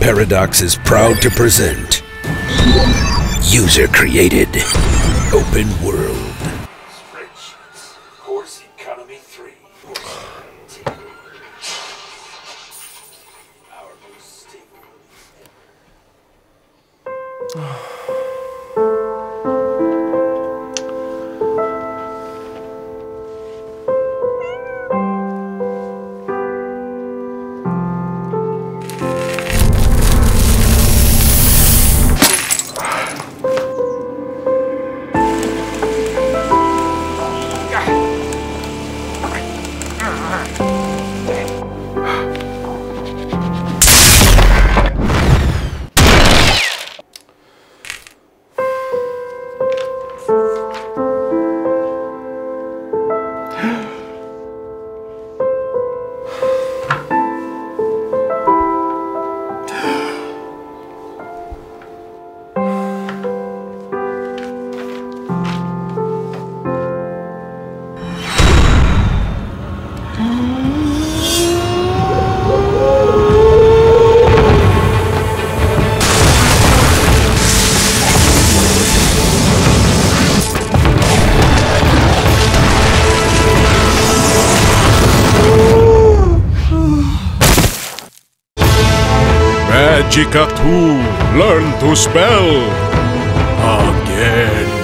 Paradox is proud to present User Created Open World. Spreadsheets. Course Economy 3. Our most stable. Bye. Magicka 2, learn to spell again.